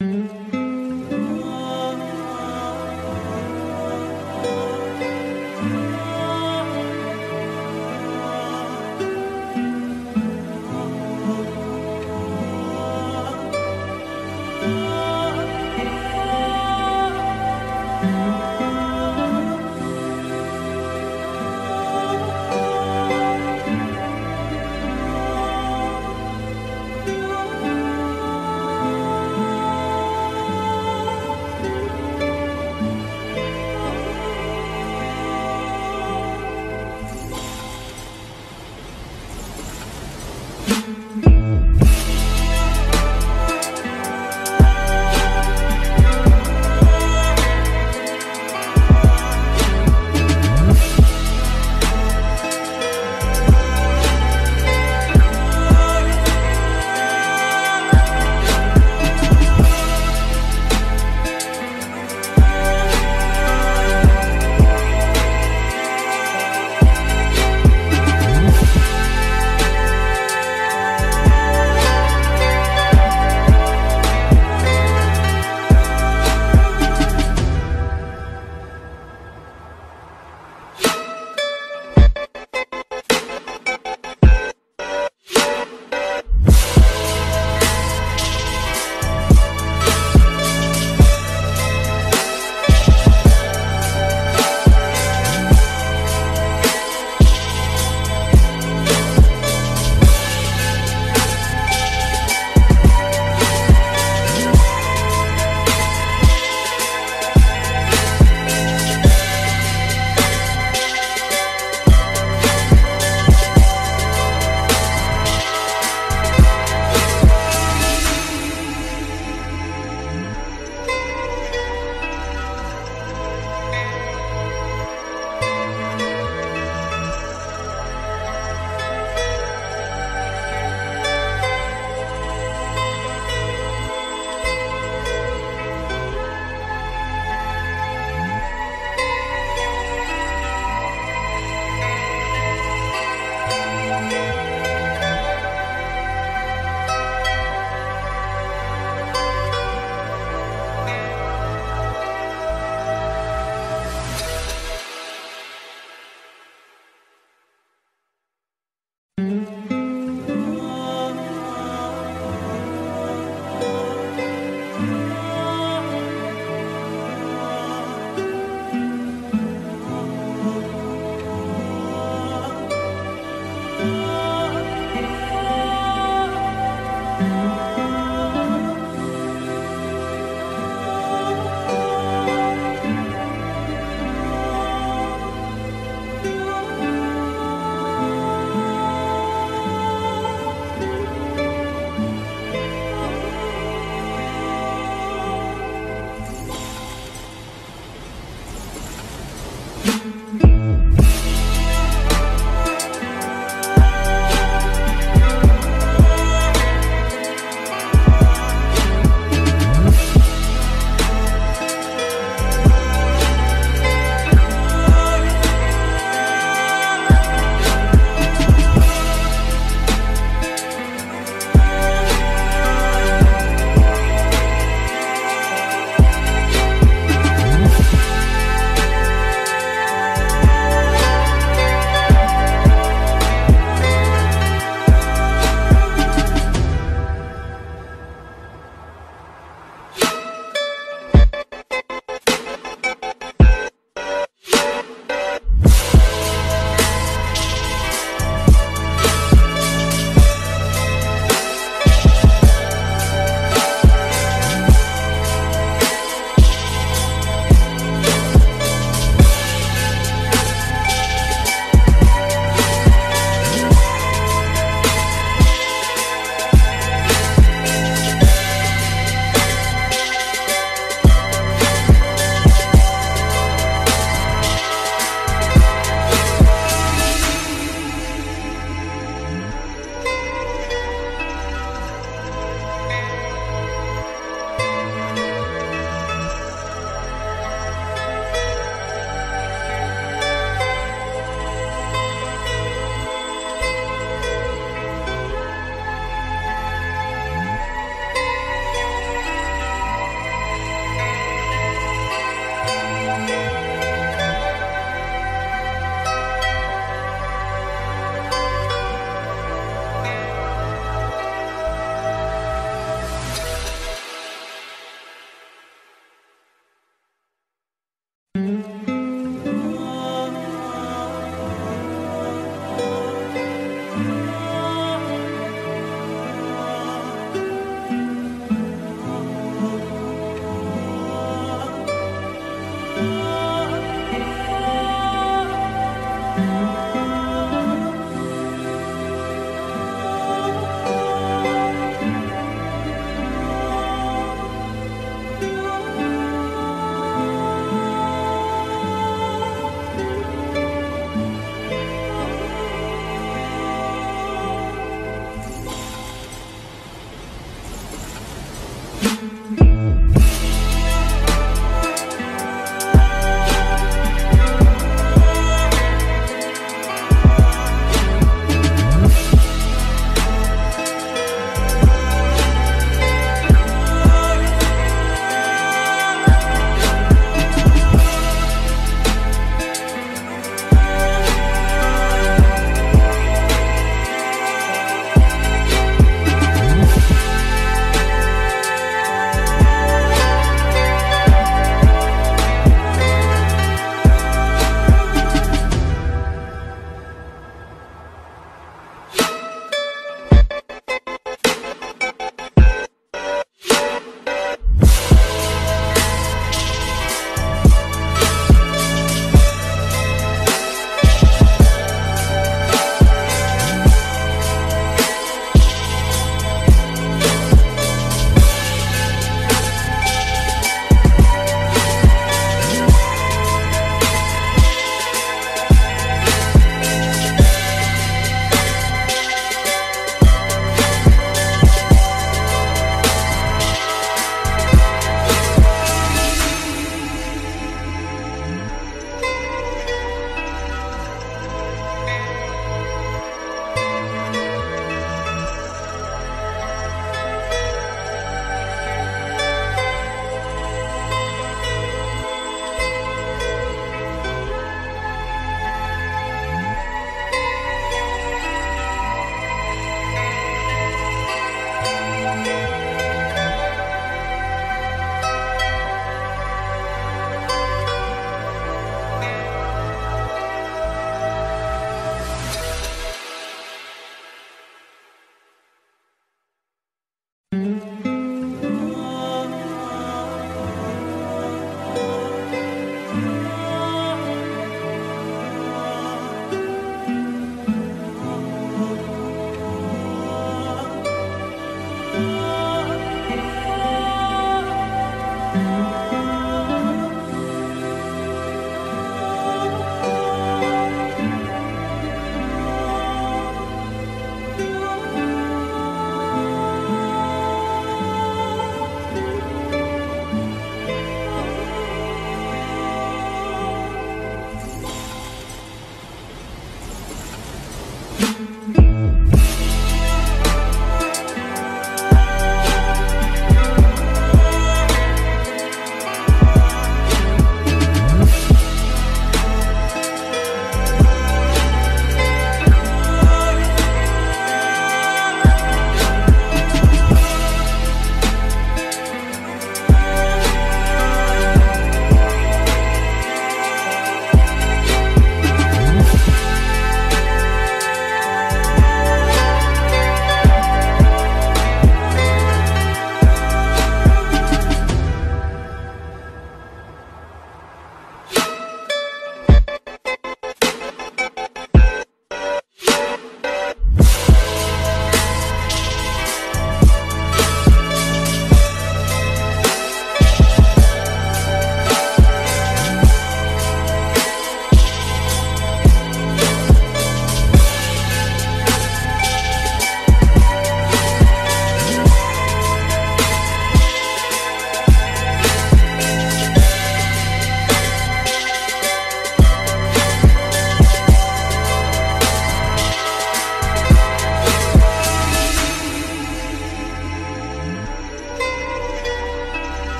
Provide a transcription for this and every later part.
ആ ും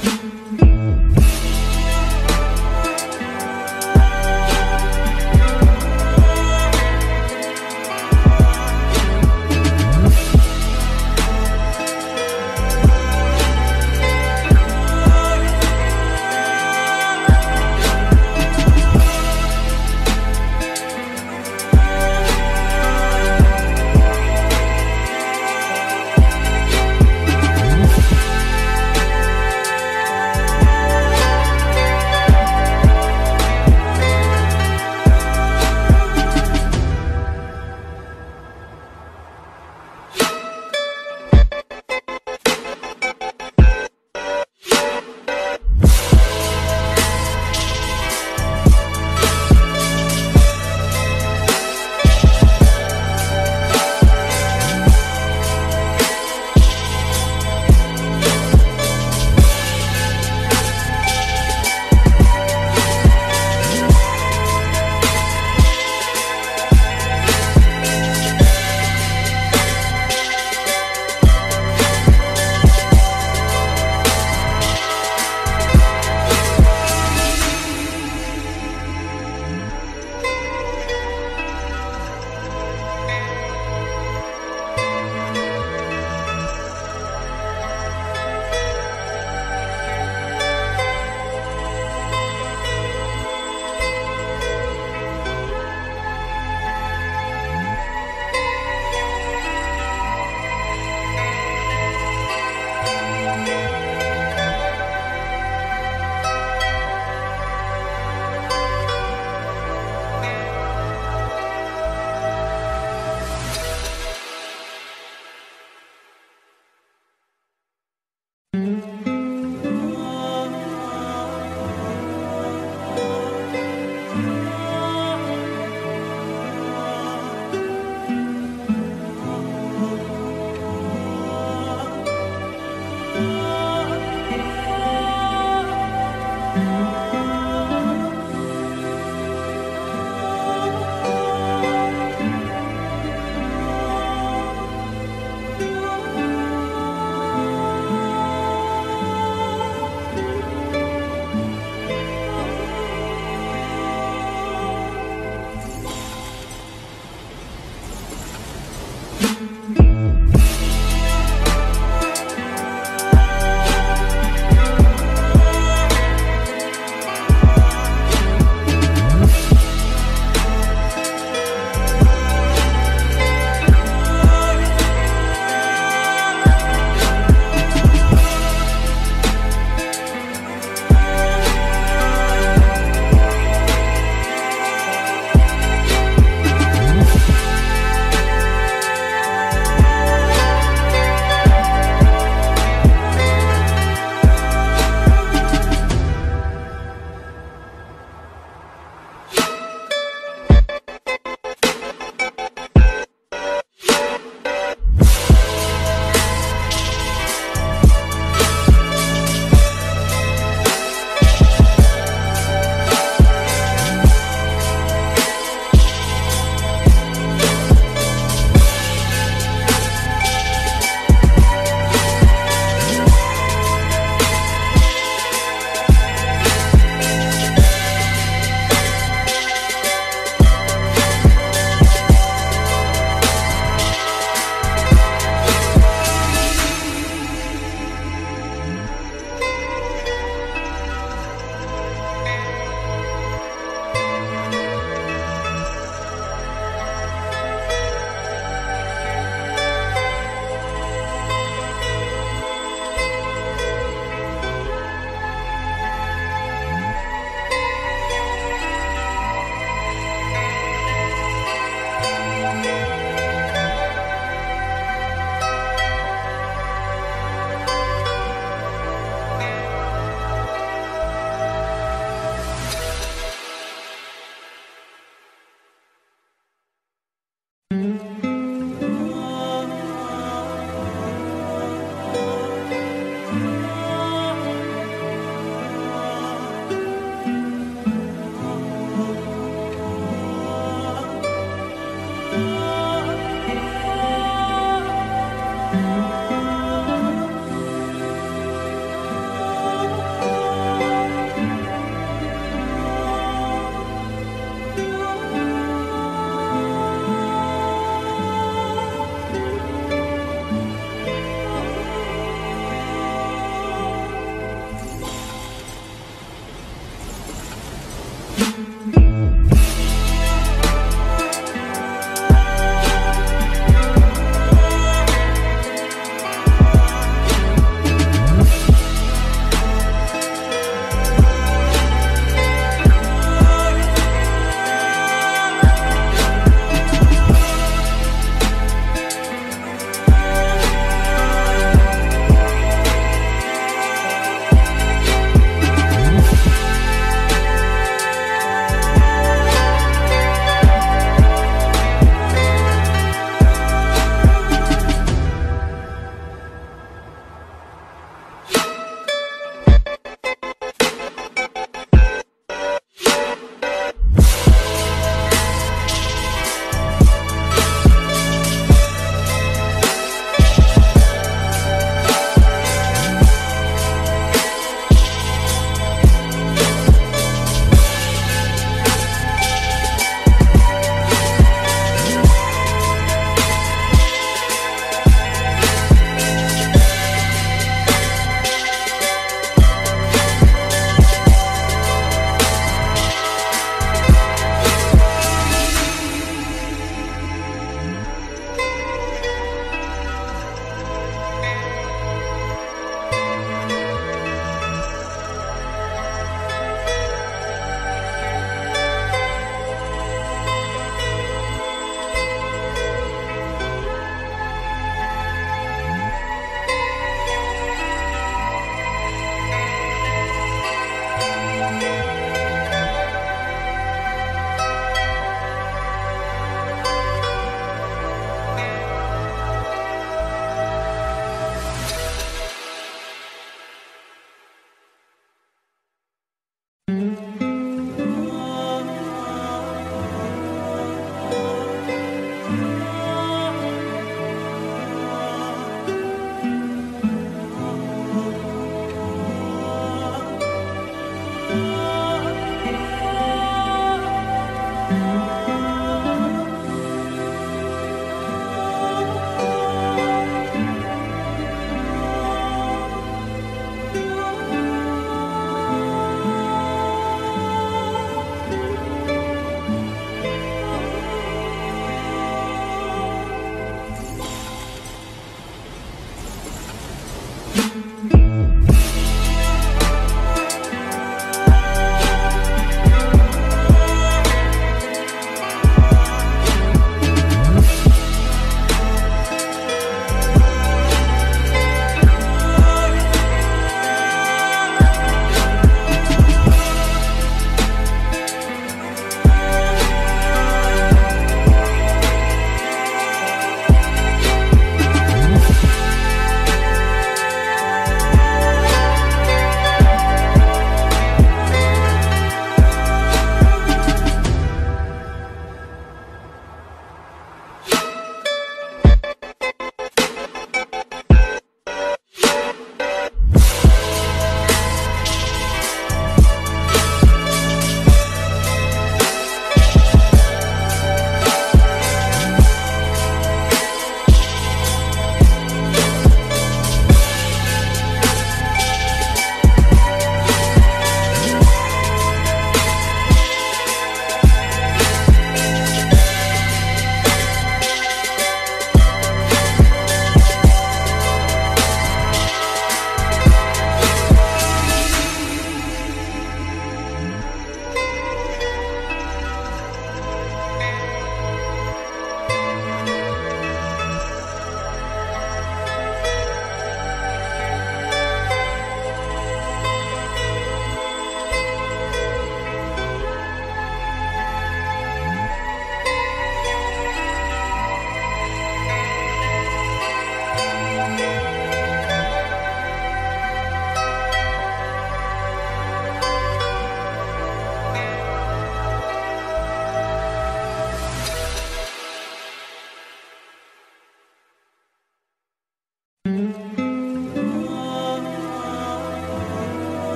Mm-hmm.